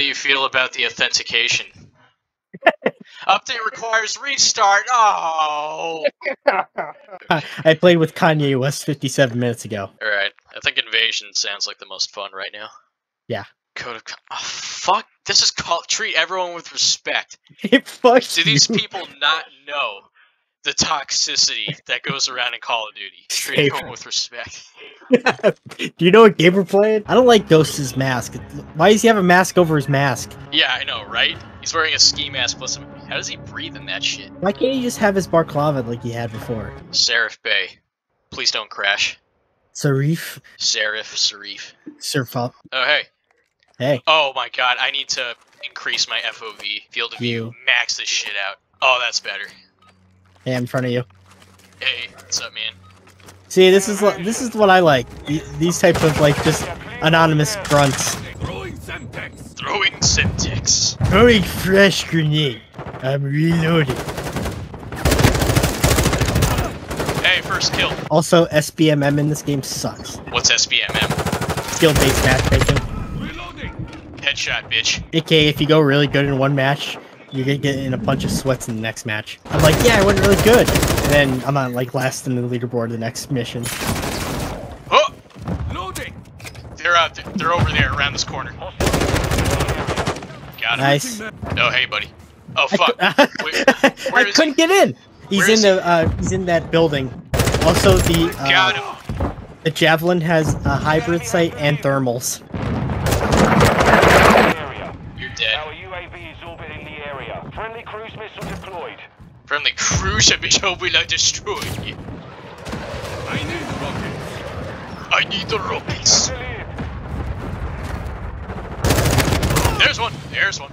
do you feel about the authentication? Update requires restart. Oh. I played with Kanye West 57 minutes ago. All right. I think Invasion sounds like the most fun right now. Yeah. Code of. Oh, fuck. This is called treat everyone with respect. Fuck Do these you. people not know the toxicity that goes around in Call of Duty? Treat everyone it. with respect. Do you know what game we're playing? I don't like Ghost's mask. Why does he have a mask over his mask? Yeah, I know, right? He's wearing a ski mask plus some. How does he breathe in that shit? Why can't he just have his Barklava like he had before? Sariff Bay. Please don't crash. Sariff. Sariff. Sariff. Surf Oh, hey. Hey. Oh my god, I need to increase my FOV. Field of view. You. Max this shit out. Oh, that's better. Hey, I'm in front of you. Hey, what's up, man? See, this is what this is what I like. These type of like just anonymous grunts. Throwing Semtex. Throwing Semtex. Throwing fresh grenade. I'm reloading. Hey, first kill. Also, SBMM in this game sucks. What's SBMM? Skill-based matchmaking. Reloading. Headshot, bitch. AKA, if you go really good in one match, you get get in a bunch of sweats in the next match. I'm like, yeah, I went really good, and then I'm on like last in the leaderboard the next mission. Oh! Loading. They're out there. They're over there around this corner. Got him. Nice. Oh, hey, buddy. Oh, I, fuck. I where is couldn't get in. He's Where in the uh, he's in that building. Also, the Got uh, him. the javelin has a hybrid sight and thermals. area. You're dead. Our UAV is orbiting the area. Friendly cruise missile deployed. Friendly cruiser bitch will I destroy you. I need the rockets. I need the rockets. There's one. There's one.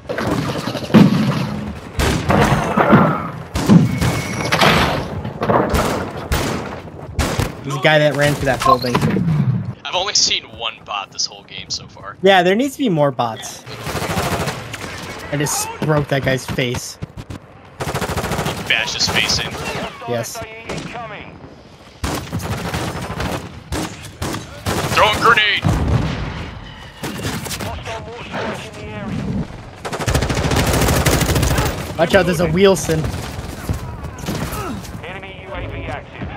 He's the guy that ran through that building. I've only seen one bot this whole game so far. Yeah, there needs to be more bots. I just broke that guy's face. Bash his face in. Yes. SAE incoming. Throwing grenade. Hostile more strike in the area. Watch out, there's a Wheelson. Enemy UAV active.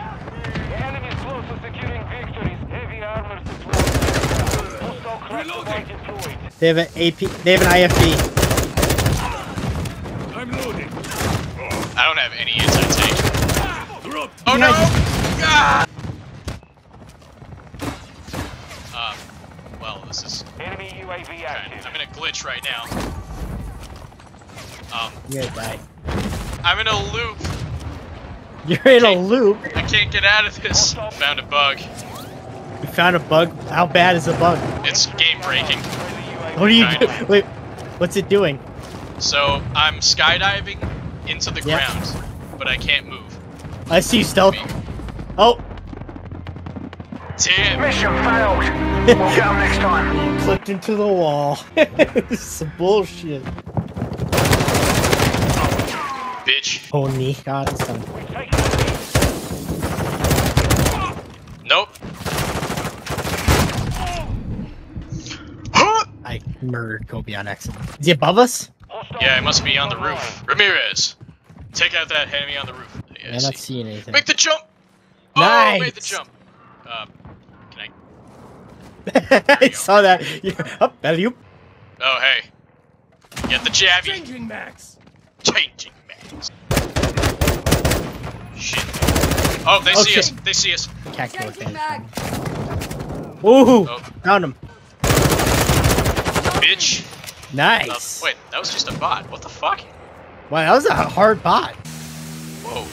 The enemy's close to securing victories. Heavy armor deployed. Hostile cluster Reloading. deployed. They have an AP. They have an IFV. I'm loading. I don't have any anti-tank. Drop. Oh no! Nice. Ah! Um, well, this is. Enemy UAV Okay, active. I'm in a glitch right now. Um, You're gonna die. I'm in a loop. You're in a loop. I can't get out of this. Found a bug. You found a bug. How bad is the bug? It's game breaking. What are you doing? Wait, what's it doing? So I'm skydiving into the Yeah. ground, but I can't move. I see stealth. Oh, Damn. Mission failed. We'll get them next time. you clipped into the wall. this is some bullshit. Bitch. Pony. God, it's done. Take the lead. Nope. Huh! I murdered Kobe on accident. Is he above us? Yeah, it must be on the roof. Ramirez, take out that enemy on the roof. Yeah, I I'm not see. seeing anything. Make the jump! Oh, Nice. made the jump. Uh, can I? I saw that. Up, oh, you. Oh, hey. Get the jabby. Changing max. Changing mags. Shit. Oh, they Oh, see shit. us. They see us. Calculate Changing mag. Ooh, Oh. found him. Bitch. Uh, Nice. wait, that was just a bot. What the fuck? Wow, that was a hard bot. Whoa.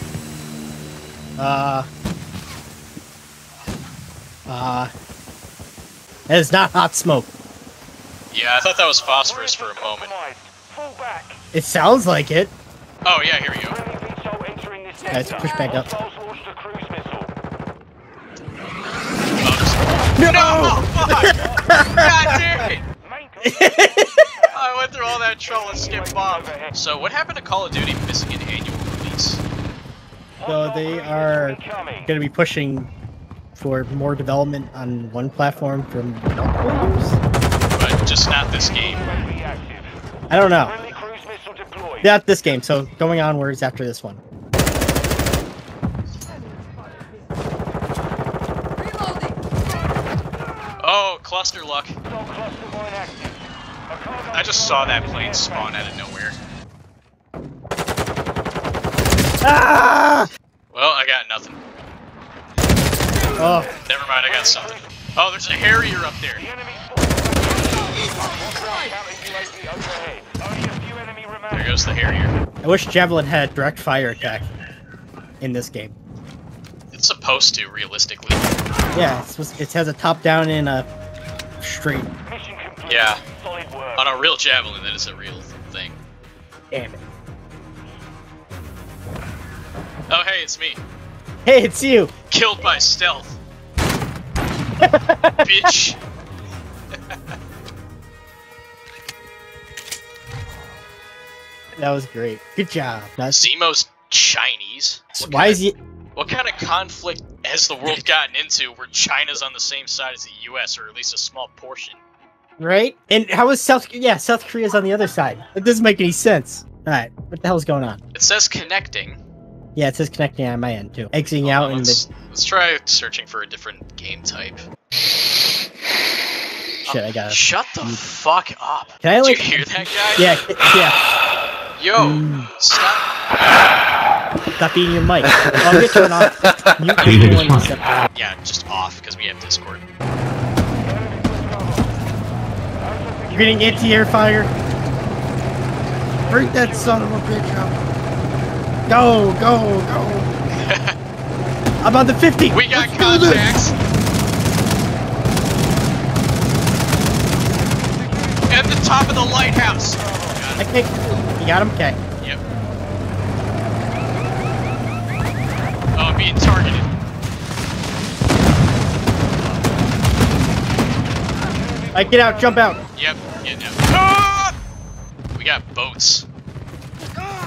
Uh. Uh. That is not hot smoke. Yeah, I thought that was phosphorus for a moment. Compromised. Fall back. It sounds like it. Oh, yeah, here we go. Friendly VTOL entering Yeah, it's pushed back up. Hostiles launched a cruise missile. Oh, no! Fuck! God damn it! I went through all that trouble and skipped bomb. So, what happened to Call of Duty missing an annual release? So they are going to be pushing for more development on one platform from multiple years. But just not this game. I don't know. Friendly cruise missile deployed. Not this game, so going onwards after this one. Oh, cluster luck. Assault cluster mine active. A cargo I just saw that plane spawn out of nowhere. Ah! Well, I got nothing. Oh, Never mind, I got something. Oh, there's a Harrier up there. The enemy forces counting UAV overhead. Only a few enemy There goes the Harrier. I wish Javelin had direct fire attack in this game. It's supposed to, realistically. Yeah, it's, it has a top down and a straight. Yeah. On a real javelin, that is a real thing. Damn it. Oh, hey, it's me. Hey, it's you! Killed by stealth. Bitch. That was great. Good job. That's, Zemo's Chinese. What why kind is he? What kind of conflict has the world gotten into where China's on the same side as the U.S., or at least a small portion? Right? And how is South? Yeah, South Korea's on the other side. It doesn't make any sense. All right, what the hell's going on? It says connecting. Yeah, it says connecting on my end too. Exiting out and let's, the let's try searching for a different game type. shit. I got it. Shut the fuck up. Can I Did like? you hear that guy? Yeah, yeah. Yo, Mm. stop. Stop beating your mic. Oh, I'm gonna turn off. Mute Can you hear everyone this one? except- Yeah, just off because we have Discord. You're getting anti-air fire. Bring that son of a bitch up. Go, go, go. I'm on the 50. We got Let's contacts. At the top of the lighthouse. I can't. You got him? Okay. Oh, I'm being targeted. I get out, jump out. Yep, getting out. Ah! We got boats.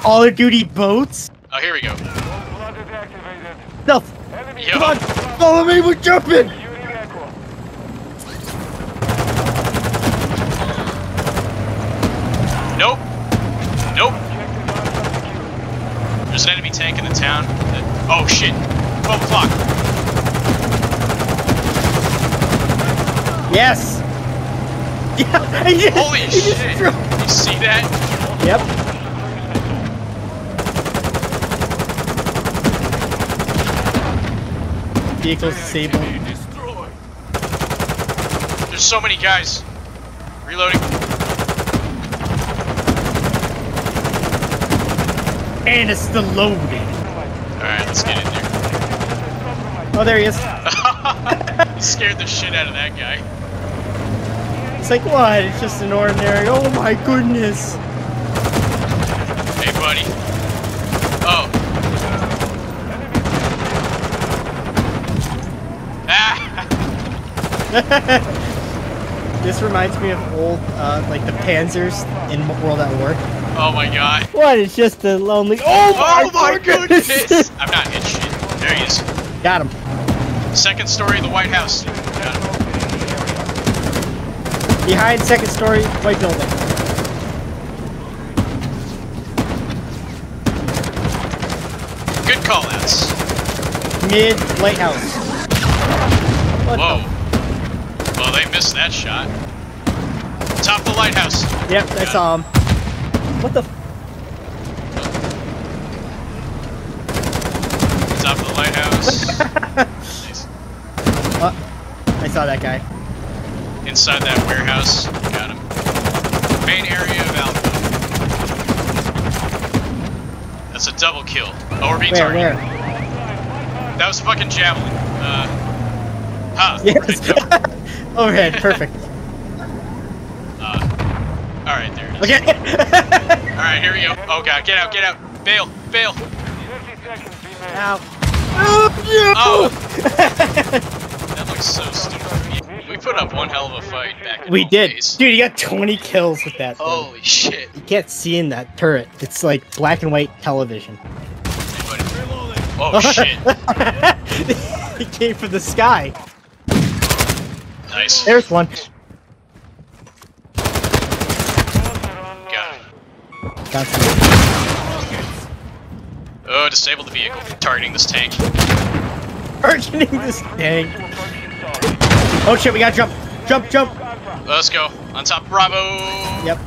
All the duty boats. Oh, here we go. Flooded activated. Stealth. Enemy Yo. Come on, follow me. We're jumping. Nope. Nope. Objective Alpha secure. There's an enemy tank in the town. that- Oh shit. 12 o'clock. Yes. Yeah. he just- Holy he shit. You see that? Yep. Vehicle disabled. There's so many guys. Reloading. And it's the loading. Let's get in there. Oh, there he is. You scared the shit out of that guy. It's like, what? It's just an ordinary. Oh my goodness. Hey, buddy. Oh. Ah! this reminds me of old, uh, like the Panzers in World at War. Oh my god. What? It's just a lonely. Oh my, Oh my goodness! I'm not in shit. There he is. Got him. Second story of the White House. Got him. Behind second story, white building. Good callouts. Mid lighthouse. What Whoa. Well, they missed that shot. Top of the lighthouse. The? Yep, I saw him. What the? F- Top of the lighthouse. nice. uh, I saw that guy. Inside that warehouse. Got him. Main area of Alpha. That's a double kill. Oh, we're being Where? targeted. Where? That was fucking javelin. Uh, huh. Yes. Overhead. Perfect. Uh, all right, there it is. Okay. All right, here we go. Oh god, get out, get out. Bail, bail. 30 seconds. Ow. Oh. That looks so stupid. We put up one hell of a fight back in We did. days. Dude, you got 20 kills with that. thing. Holy shit. You can't see in that turret. It's like black and white television. Oh shit. it came from the sky. Nice. There's one. Got some. Oh, disable the vehicle. Targeting this tank. Targeting this tank. Oh shit, we gotta jump. Jump, jump. Let's go. On top, Bravo. Yep.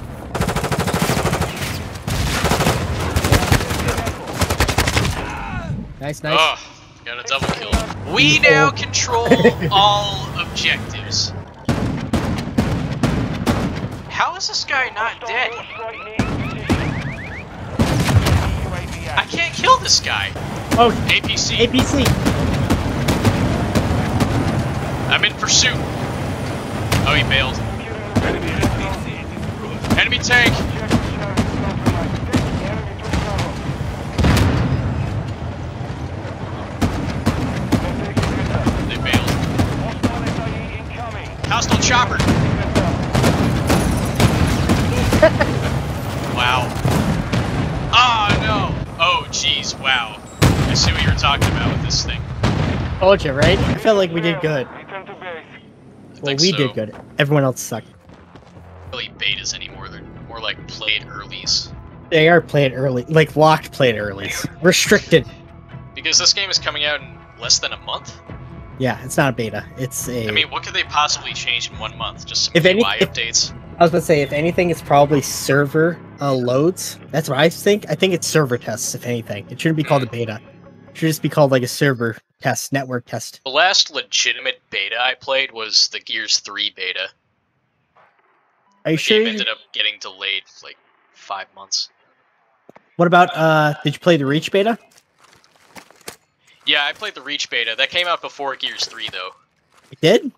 Nice, nice. Oh, got a double kill. We now control all objectives. How is this guy not dead? I can't kill this guy. Oh, APC. APC. I'm in pursuit. Oh, he bailed. Enemy tank. They bailed. Hostile chopper. Wow. I see what you were talking about with this thing. Told you, right? I felt like we did good. Return to base. I Well, we so. did good. Everyone else sucked. Really betas anymore. They're more like played earlies. They are played early, like locked played earlys. Restricted. Because this game is coming out in less than a month. Yeah, it's not a beta. It's a. I mean, what could they possibly change in one month? Just some If any- UI if- updates. I was about to say, if anything, it's probably server uh, loads. That's what I think. I think it's server tests, if anything. It shouldn't be called a beta. It should just be called like a server test, network test. The last legitimate beta I played was the Gears 3 beta. Are you The sure? game ended up getting delayed like five months. What about? uh Did you play the Reach beta? Yeah, I played the Reach beta. That came out before Gears 3, though. You did?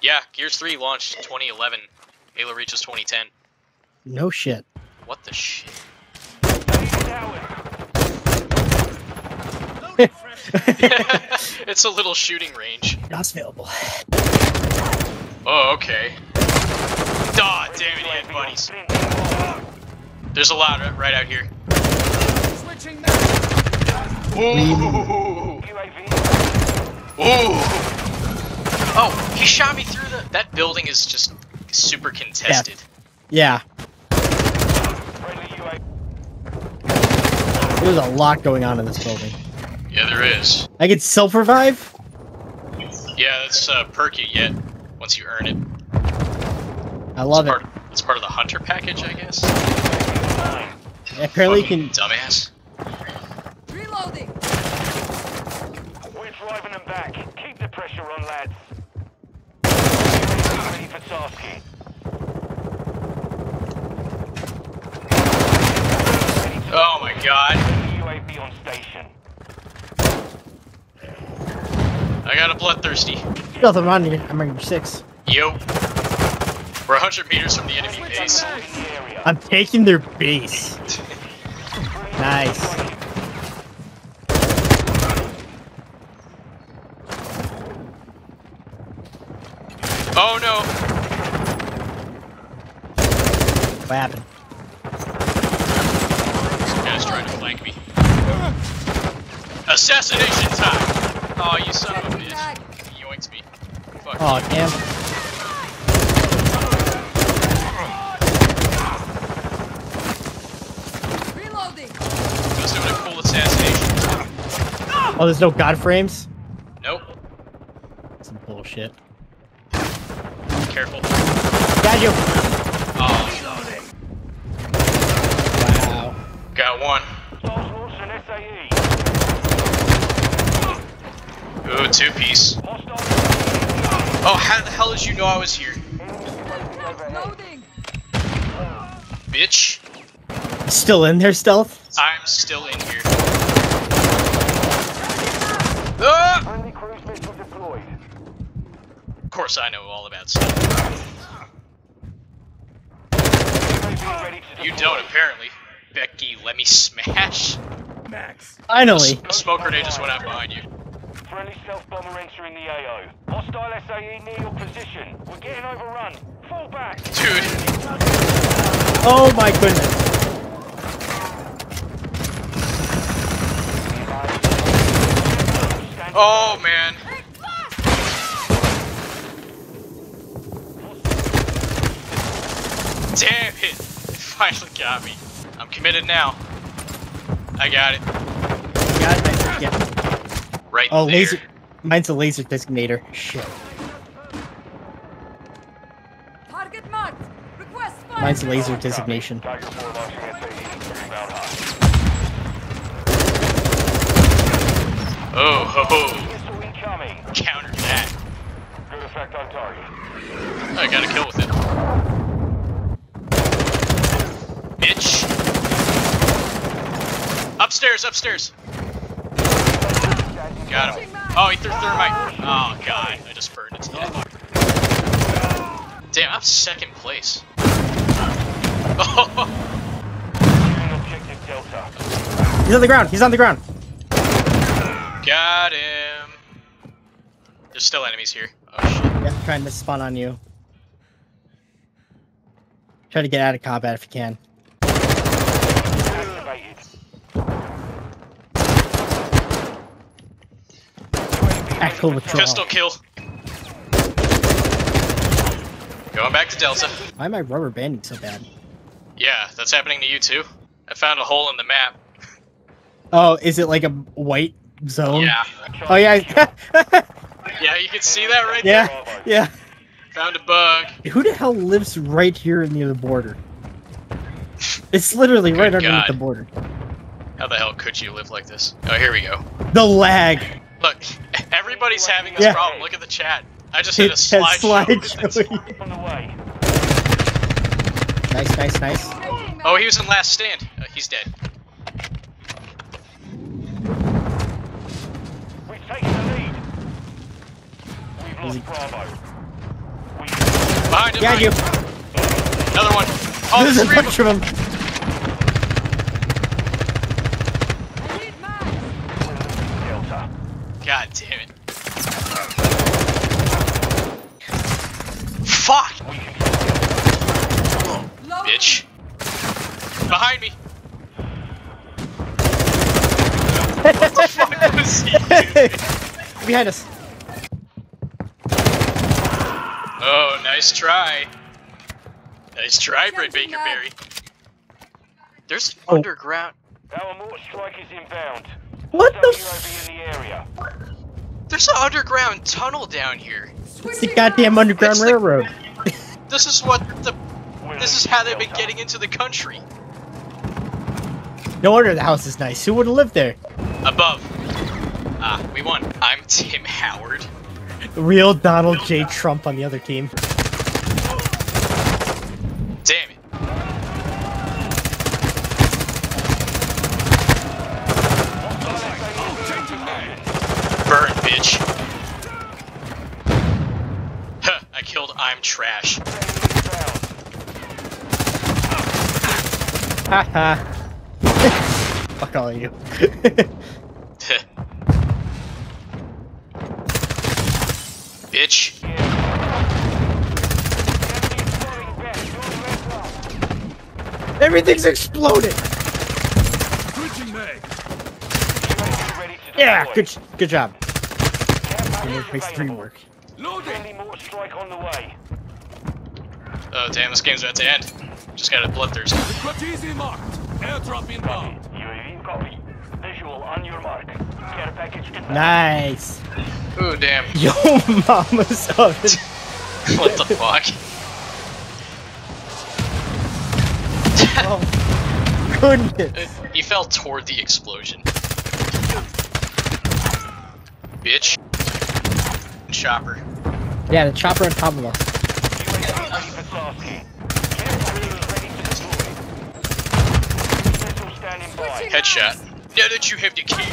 Yeah, Gears 3 launched 2011. Halo Reach was 2010. No shit. What the shit? it's a little shooting range. Not available. Oh, okay. Aw, damn it, he had buddies. There's a lot right- right out here. Ooh. Ooh. Oh, he shot me through the. That building is just super contested. Yeah, there's a lot going on in this building. Yeah, there is. I could self revive. Yeah, that's uh, perk you get once you earn it. I love it's it. part, It's part of the hunter package, I guess. Apparently, you can. Dumbass. Reloading. We're driving them back. Keep the pressure on, lads. Ready for tasking. Oh my god. UAV on station. I got a bloodthirsty. Nothing on you. I'm on six. Yo. We're 100 meters from the enemy base. In the area. I'm taking their base. Nice. Oh no. What happened? Some guy's trying to flank me. Assassination time! Oh, you son of a bitch. He yoinked me. Fuck. Oh damn. Reloading. I was doing a cool assassination. Oh, there's no god frames. Nope. Some bullshit. Careful. Got you. Oh, Wow. got one. Stars launch an SAE. Ooh, two piece. Oh, how the hell did you know I was here? UAV overhead. Loading. Bitch. Still in there, stealth. I'm still in here. Ah! Friendly cruise missile deployed. Of course I know all about stuff. UAV ready to You don't, apparently. Becky, let me smash. Max. Finally. A smoke grenade just went out behind you. Friendly stealth bomber entering the AO. Hostile SAE near your position. We're getting overrun. Fall back. Dude, Oh my goodness. Oh man. Damn it! It finally got me. I'm committed now. I got it. Got it. Nice. Yeah. Right Oh, there. laser. Mine's a laser designator. Shit. Target marked. Request fire. Mine's a laser designation. Tiger 4 launching SAE. Oh, ho, ho. Counter that. Good effect on target. I got a kill with it. Bitch. Upstairs, upstairs. Got him. Oh, he threw thermite. Oh, God. I just burned it death. Damn, I'm second place. Securing objective Delta. He's on the ground. He's on the ground. got him. There's still enemies here. Oh, shit. Yeah, trying to spawn on you. Try to get out of combat if you can. Actual withdrawal. Pistol kill. Going back to Delta. Why am I rubber banding so bad? Yeah, that's happening to you too. I found a hole in the map. Oh, is it like a white zone? Yeah. Oh yeah. Yeah, you can see that right yeah. there. Yeah. Found a bug. Who the hell lives right here near the border? It's literally right Good underneath the border. How the hell could you live like this? Oh, here we go. The lag. Look, everybody's having this Yeah. problem. Look at the chat. I just hit a It has slideshow. with it. slideshow. On the way. nice, nice, nice. Oh, he was in last stand. Uh, he's dead. We've taken the lead. We've lost Bravo. Behind him. Yeah, behind you. Another one. Oh, There's there's a three of bunch them. of them. I need mags. Delta. God damn it. Fuck, Loading. bitch. Behind me. what the fuck was he doing? Behind us. Oh, nice try. Nice try, Britt Baker mag. Berry. There's Oh. underground. Our mortar strike is inbound. What the UAV in the area. There's an underground tunnel down here. It's the goddamn underground It's the- railroad. This is what the. This is how they've been getting into the country. No wonder the house is nice. Who would have lived there? Above. Ah, we won. I'm Tim Howard. Real Donald J. Trump on the other team. Damn it. Burn, bitch. Huh, I killed I'm trash. Haha. Fuck all of you. bitch. Everything's exploding. Switching mag. Ready to Yeah, good, good job. Care It package makes three available. work. Loading. Friendly mortar strike on the way. Oh damn, this game's about to end. Just got a bloodthirst. Strategy marked. Airdrop inbound. UAV copy. Visual on your mark. Care package inbound. Nice. Ooh damn. Yo, mama's oven. what the fuck? Oh, goodness. He fell toward the explosion. Bitch. Chopper. Yeah, the chopper on top of us. UAV ready for Starsky. Care package ready to deploy. Missile standing Headshot. Now that you have the key,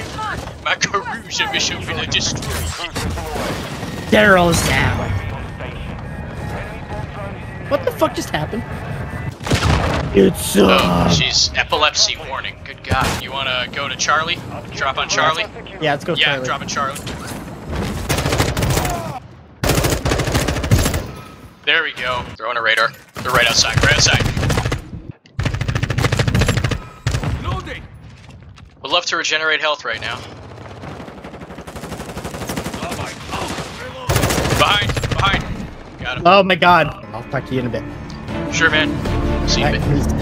my Carusa mission will destroy you. Cruise missile away. Daryl's down. UAV on station. Enemy bomb drone is in What the fuck just happened? It's uh. Oh, she's. Epilepsy warning. Good God. You wanna go to Charlie? Drop on Charlie? Yeah, let's go. Yeah, Charlie. drop on Charlie. There we go. Throwing a radar. They're right outside. Right outside. Would love to regenerate health right now. Oh my. Oh. Behind. Behind. Got him. Oh my god. I'll talk to you in a bit. Sure, man. See you in